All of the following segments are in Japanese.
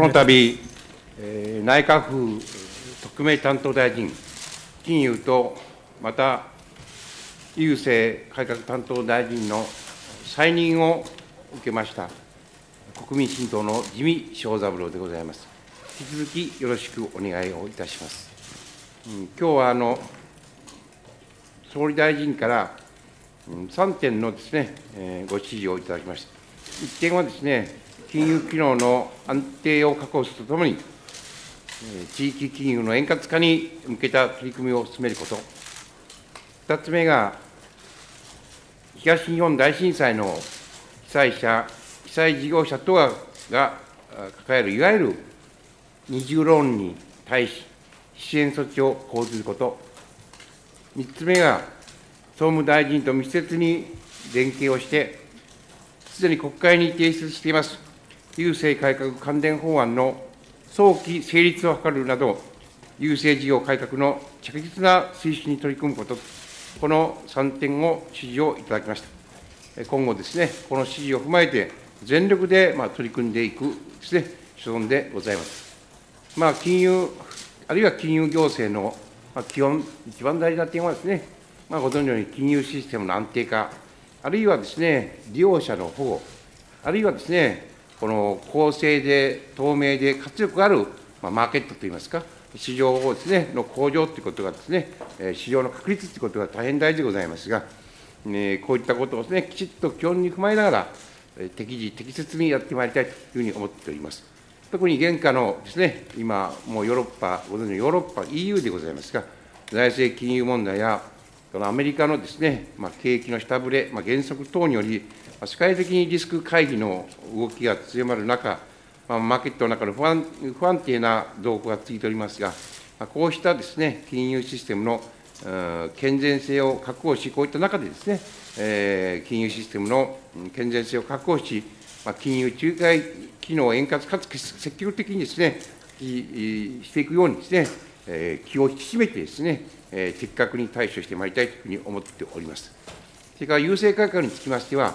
この度え、内閣府特命担当大臣、金融とまた郵政改革担当大臣の再任を受けました、国民新党の自見庄三郎でございます。引き続きよろしくお願いをいたします。うん今日はあの総理大臣から3点のですねえ、ご指示をいただきました。1点はですね、金融機能の安定を確保するとともに、地域金融の円滑化に向けた取り組みを進めること。2つ目が、東日本大震災の被災者、被災事業者等が抱えるいわゆる二重ローンに対し、支援措置を講ずること。3つ目が、総務大臣と密接に連携をして、すでに国会に提出しています、郵政改革関連法案の早期成立を図るなど、郵政事業改革の着実な推進に取り組むこと、この3点を指示をいただきました。今後ですね、この指示を踏まえて、全力でま取り組んでいくですね、所存でございます。まあ、金融、あるいは金融行政の基本、一番大事な点はですね、まあ、ご存知のように金融システムの安定化、あるいはですね、利用者の保護、あるいはですね、この公正で透明で活力ある、まあ、マーケットといいますか、市場をですね、の向上ということがですね、市場の確立ということが大変大事でございますが、ね、こういったことをですね、きちっと基本に踏まえながら、適時、適切にやってまいりたいというふうに思っております。特に現下のですね、今、もうヨーロッパ、ご存知のヨーロッパ、EU でございますが、財政金融問題やこのアメリカのですね、まあ、景気の下振れ、まあ、減速等によりま、世界的にリスク回避の動きが強まる中、まあ、マーケットの中の不安不安定な動向が続いておりますが、まあ、こうしたですね、金融システムの健全性を確保し、こういった中でですね、えー、金融システムの健全性を確保し、まあ、金融仲介機能を円滑かつ積極的にですね、していくようにですね、えー、気を引き締めてですね、えー、的確に対処してまいりたいというふうに思っております。それから郵政改革につきましては、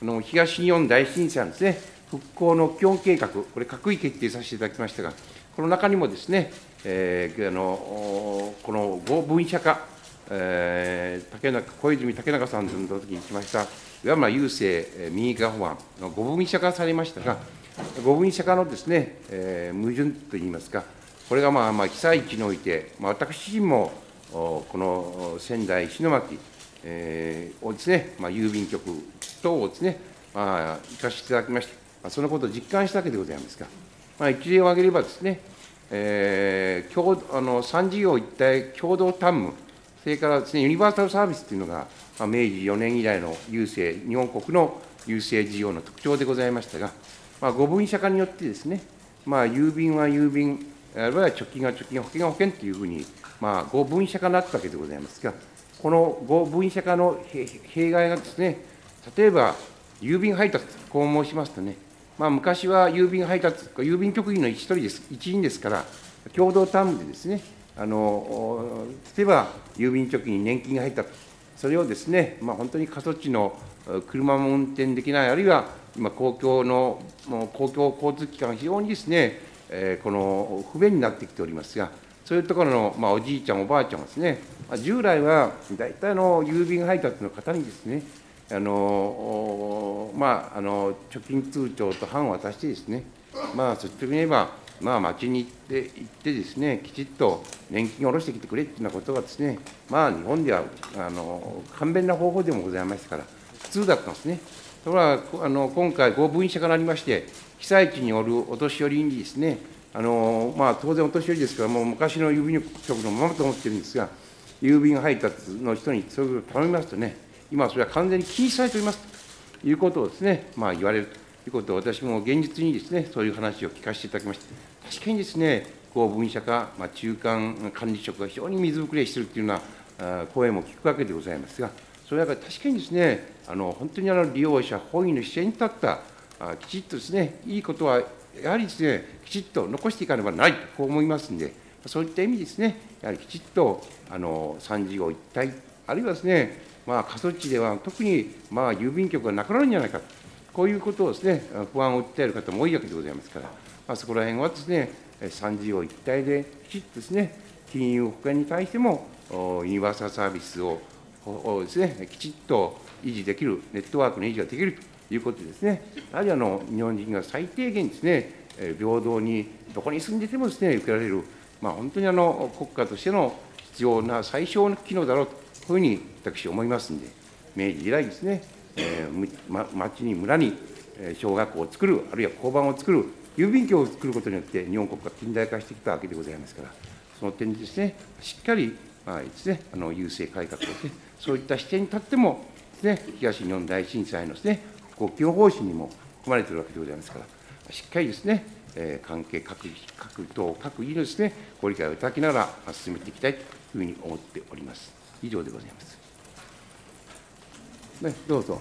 この東日本大震災のですね、復興の基本計画、これ、閣議決定させていただきましたが、この中にもですね、えー、あのこの合分社化、えー、竹中小泉竹中さんの時にしました、いわゆる郵政民営化法案の合分社化されましたが、合分社化のですね、えー、矛盾といいますか、これがまあまあ被災地において、まあ、私自身もこの仙台石巻、えー、をですね、まあ、郵便局等をですね、まあ、行かせていただきまして、まあ、そのことを実感したわけでございますが、まあ、一例を挙げればですね、えー、共あの3事業一体共同担務、それからですね、ユニバーサルサービスというのが、まあ、明治4年以来の郵政、日本国の郵政事業の特徴でございましたが、まあ、5分社化によってですね、まあ、郵便は郵便、あるいは貯金は貯金、保険は保険というふうに、まあ、合分社化になったわけでございますが、この合分社化の弊害がですね、例えば郵便配達、こう申しますとね、まあ、昔は郵便配達、郵便局員の一人です、一員ですから、共同担務でですね、あの例えば郵便局に年金が入ったと、それをですね、まあ、本当に過疎地の車も運転できない、あるいは今、公共のもう公共交通機関非常にですね、えー、この不便になってきておりますが、そういうところの、まあ、おじいちゃん、おばあちゃんはですね、まあ、従来は大体の郵便配達の方にですね、あのまあ、あの貯金通帳と版を渡してですね、まあ、率直に言えば、まあ、町に行って行ってですね、きちっと年金を下ろしてきてくれっていうようなことがですね、まあ、日本ではあの簡便な方法でもございましたから、普通だったんですね。ところがあの今回、合分社化になりまして、被災地によるお年寄りにですね、あのまあ、当然お年寄りですから、もう昔の郵便局のままと思ってるんですが、郵便配達の人にそういうことを頼みますとね、今、それは完全に禁止されておりますということをですね、まあ、言われるということを、私も現実にですね、そういう話を聞かせていただきました。確かにですね、公文社化、まあ、中間管理職が非常に水ぶくれしているというような声も聞くわけでございますが、それは確かにですね、あの本当にあの利用者、本位の視点に立った、きちっとですね、いいことはやはりですね、きちっと残していかねばないとこう思いますんで、そういった意味ですね、やはりきちっとあの産事業一体、あるいはですね、まあ、過疎地では特にまあ郵便局がなくなるんじゃないかこういうことをですね、不安を訴える方も多いわけでございますから、まあ、そこら辺はですね、三事業一体できちっとですね、金融保険に対しても、ユニバーサルサービスをですね、きちっと維持できる、ネットワークの維持ができるということですね、やはりあの日本人が最低限ですね、平等にどこに住んでてもですね、受けられる、まあ、本当にあの国家としての必要な最小の機能だろうと、こういうふうに私、思いますんで、明治以来ですね、えーま、町に村に小学校を作る、あるいは交番を作る、郵便局を作ることによって、日本国が近代化してきたわけでございますから、その点にですね、しっかり、まあですね、あの郵政改革をですね、そういった視点に立っても、ね、東日本大震災のです、ね、復興基本方針にも含まれているわけでございますから、しっかりですね、えー、関係各各党、各委のですね、ご理解をいただきながら進めていきたいというふうに思っております。以上でございます。ね、どうぞ。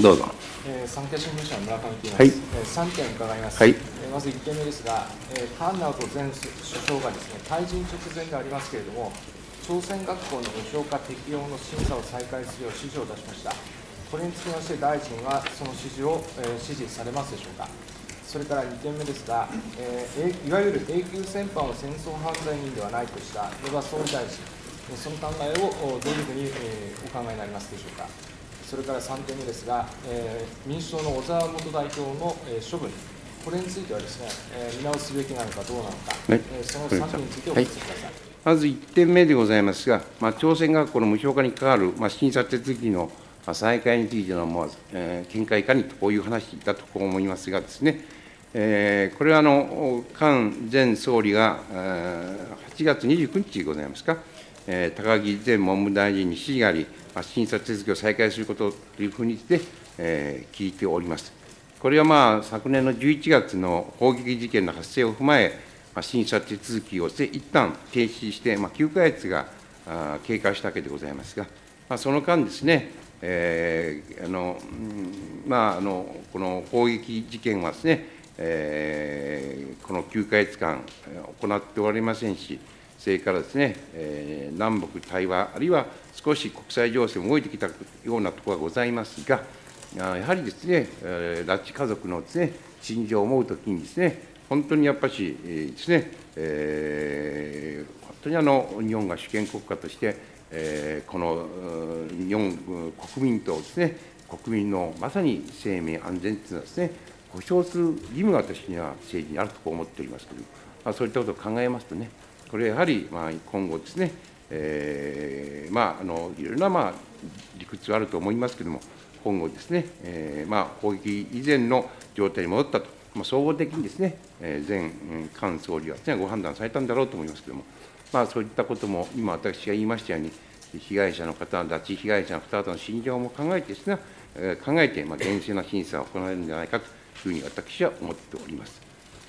どうぞ。えー、産経新聞社の村上です、はい、えー、3点伺います、はい、えー、まず1点目ですが、えー、カーンナウト前首相がですね退陣直前でありますけれども、朝鮮学校の無償化適用の審査を再開するよう指示を出しました。これにつきまして、大臣はその指示を、えー、指示されますでしょうか。それから2点目ですが、えー、いわゆる永久戦犯を戦争犯罪人ではないとした野田総理大臣、その考えをどういうふうに、えー、お考えになりますでしょうか。それから3点目ですが、えー、民主党の小沢元代表の、えー、処分、これについてはですね、えー、見直すべきなのかどうなのか、はい、えー、その3点についてお聞かせください。はい、まず1点目でございますが、まあ、朝鮮学校の無償化に関わる、まあ、審査手続きの再開についての、えー、見解かにとこういう話だと思いますがですね、えー、これはあの菅前総理が、えー、8月29日ございますか、えー、高木前文部大臣に指示があり、審査手続きを再開することというふうにして、えー、聞いております。これはまあ昨年の11月の砲撃事件の発生を踏まえ、まあ、審査手続きをして、一旦停止して、まあ、9か月が経過したわけでございますが、まあ、その間ですね、えー、あのまあ、あのこの砲撃事件はですね、えー、この9か月間行っておりませんし、それからですね、えー、南北対話、あるいは少し国際情勢も動いてきたようなところがございますが、やはりですね、えー、拉致家族のですね、心情を思うときにですね、本当にやっぱしですね、えー、本当にあの日本が主権国家として、この日本国民とですね、国民のまさに生命安全というのはですね、保障する義務が私には政治にあると思っておりますけれども、まあ、そういったことを考えますとね、これやはりまあ今後ですね、えー、まあ、あのいろいろなまあ理屈はあると思いますけれども、今後ですね、えー、まあ砲撃以前の状態に戻ったと、まあ、総合的にですね、えー、前菅総理はです、ね、ご判断されたんだろうと思いますけれども、まあ、そういったことも、今、私が言いましたように、被害者の方、拉致被害者の方々の心情も考えてですね、考えて、まあ、厳正な審査を行えるんじゃないかというふうに私は思っております。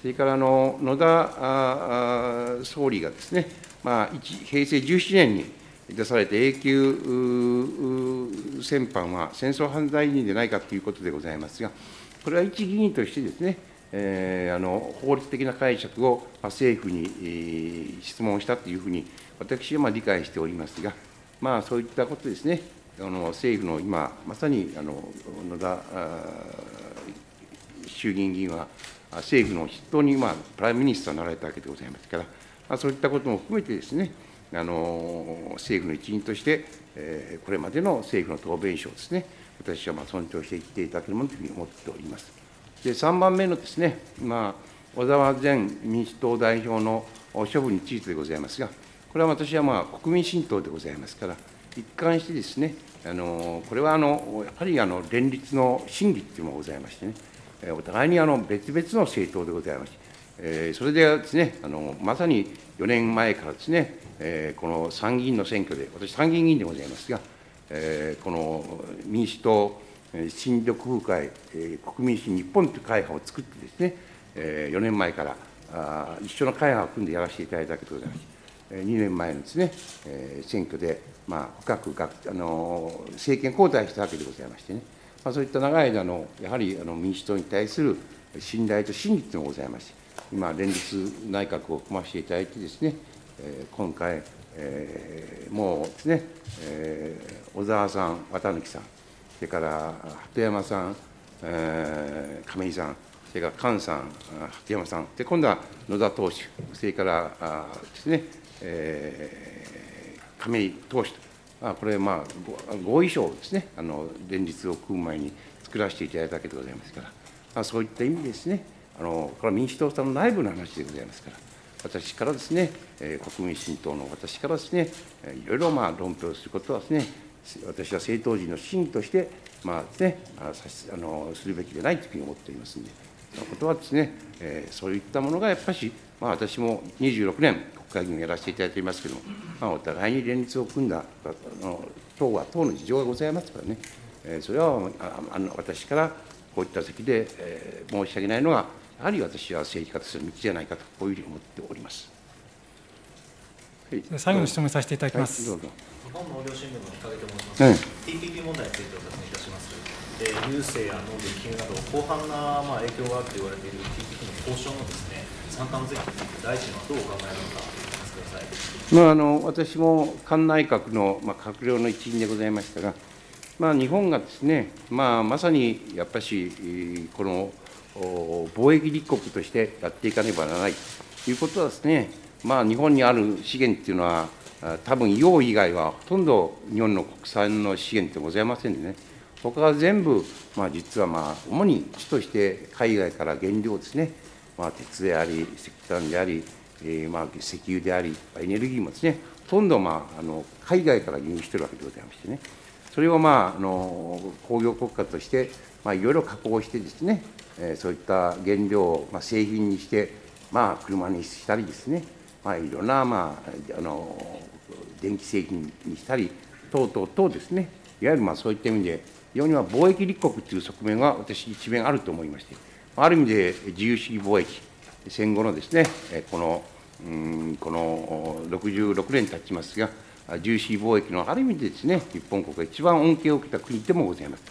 それからあの野田総理がですね、まあ、平成17年に出されて永久戦犯は戦争犯罪人でないかということでございますが、これは一議員としてですね、えー、あの法律的な解釈をあ政府に、えー、質問したというふうに、私はまあ理解しておりますが、まあ、そういったことですね、あの政府の今、まさにあの野田衆議院議員は、政府の筆頭に、まあ、 Prime Minister になられたわけでございますから、まあ、そういったことも含めてですね、あの政府の一員として、えー、これまでの政府の答弁書をですね、私はまあ尊重していっていただけるものというふうに思っております。で、3番目のですね、まあ、小沢前民主党代表の処分についてでございますが、これは私はまあ国民新党でございますから、一貫してですね、あのこれはあのやはりあの連立の審議っていうのがございましてね、お互いにあの別々の政党でございます。えそれでですねあの、まさに4年前からですね、えこの参議院の選挙で、私、参議院議員でございますが、えこの民主党新緑風会、国民新日本という会派を作ってですね、4年前からあ一緒の会派を組んでやらせていただいたわけでございます。2年前のですね、え選挙で、まあ、深くあの政権交代したわけでございましてね、まあ、そういった長い間の、やはりあの民主党に対する信頼と真実がございまして、今、連立内閣を組ませていただいてですね、え、今回、えー、もうですね、えー、小沢さん、綿貫さん、それから鳩山さん、えー亀井さん、それから菅さん、鳩山さん、で今度は野田党首、それからあですね、えー亀井党首と、あこれ、まあ、合意書をですね、あの連立を組む前に作らせていただいたわけでございますから、まあ、そういった意味ですね、あのこれは民主党さんの内部の話でございますから。私からですね、国民新党の私からですね、いろいろまあ論評することはですね、私は政党人の真として、まあですね、あさしあのするべきでないというふうに思っておりますので、そのことはですね、えーそういったものがやっぱし、まあ、私も26年、国会議員をやらせていただいておりますけれども、まあ、お互いに連立を組んだあの党は党の事情がございますからね、えーそれはああの私からこういった席で、えー申し上げないのが、やはり私は政治家とする道じゃないかと、こういうふうに思っております。はい最後の質問させていただきます。はいどうぞ日本農業新聞の日陰と申します。え TPP 問題についてお尋ねいたします。で郵政や農業、金融など広範なまあ影響があると言われている TPP の交渉のですね参加の是非について大臣はどうお考えなのかお聞かせください。まあ、あの私も菅内閣の、まあ、閣僚の一員でございましたが、まあ、日本がですね、まあ、まさにやっぱし、えーこのお貿易立国としてやっていかねばならないということはですね、まあ、日本にある資源っていうのは、あ多分硫黄以外はほとんど日本の国産の資源ってございませんでね、他は全部、まあ、実はまあ主に主として海外から原料ですね、まあ、鉄であり、石炭であり、えーまあ、石油であり、エネルギーもですね、ほとんど、まあ、あの海外から輸入しているわけでございましてね、それを、まあ、あの工業国家として、まあ、いろいろ加工してですね、えーそういった原料を、まあ、製品にして、まあ、車にしたりですね、まあ、いろんな、まあ、あの電気製品にしたり、等々等ですね、いわゆるまあそういった意味で、非常には貿易立国という側面が私、一面あると思いまして、ある意味で自由主義貿易、戦後のですね、このうんこの66年経ちますが、自由主義貿易のある意味でですね、日本国が一番恩恵を受けた国でもございます。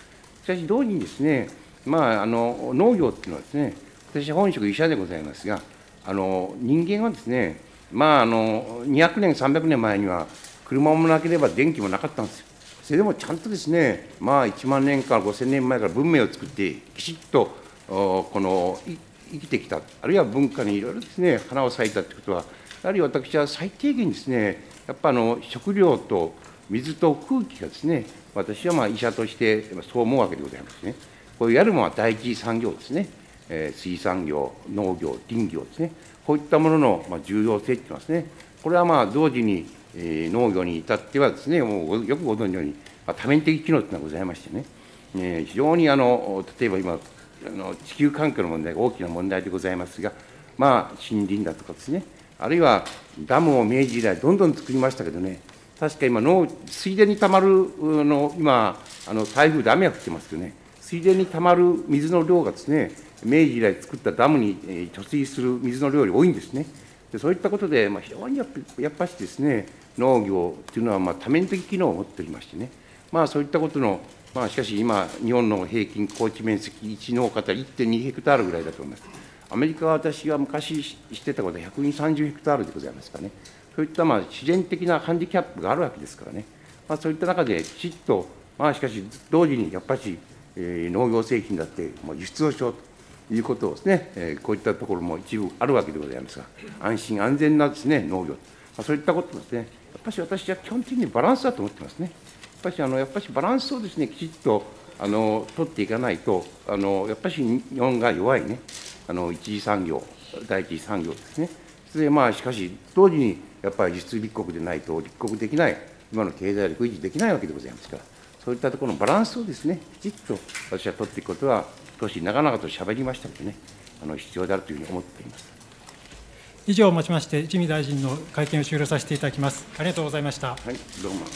しかし同時にですね、まあ、あの農業っていうのはですね、私は本職医者でございますが、あの人間はですね、まあ、あの200年、300年前には車もなければ電気もなかったんですよ。それでもちゃんとですね、まあ、1万年から5000年前から文明を作って、きちっとこの生きてきた、あるいは文化にいろいろですね、花を咲いたということは、やはり私は最低限ですね、やっぱあの食料と水と空気がですね、私はまあ医者としてそう思うわけでございますね。これやるのは第一産業ですね、えー水産業、農業、林業ですね、こういったもののまあ重要性って言いますね、これはまあ同時に、えー農業に至ってはですね、もうよくご存じのように、まあ多面的機能というのがございましてね、えー非常にあの例えば今、あの地球環境の問題が大きな問題でございますが、まあ、森林だとかですね、あるいはダムを明治時代、どんどん作りましたけどね、確か今の、水田にたまるの今、あの台風で雨が降ってますけどね、水田にたまる水の量がですね、明治時代作ったダムにえー貯水する水の量より多いんですね。でそういったことで、まあ、非常にやっぱやっぱしですね、農業っていうのはまあ多面的機能を持っておりましてね、まあ、そういったことの、まあ、しかし今、日本の平均耕地面積、1農家たら1.2ヘクタールぐらいだと思います。アメリカは私が昔してたことは130ヘクタールでございますからね、そういったまあ自然的なハンディキャップがあるわけですからね、まあ、そういった中できちっと、まあ、しかし同時にやっぱし、えー農業製品だってもう輸出をしようということをですね、えーこういったところも一部あるわけでございますが、安心安全なですね、農業、まあ、そういったことをですね、やっぱし私は基本的にバランスだと思ってますね。やっぱしあのやっぱしバランスをですねきちっとあの取っていかないとあのやっぱし日本が弱いねあの一次産業第一次産業ですねそれまあしかし同時にやっぱり輸出立国でないと立国できない今の経済力維持できないわけでございますからそういったところのバランスをですねきちっと私は取っていくことは少し長々と喋りましたけどねあの必要であるというふうに思っています。以上をもちまして、自見大臣の会見を終了させていただきます。ありがとうございました。はい、どうも。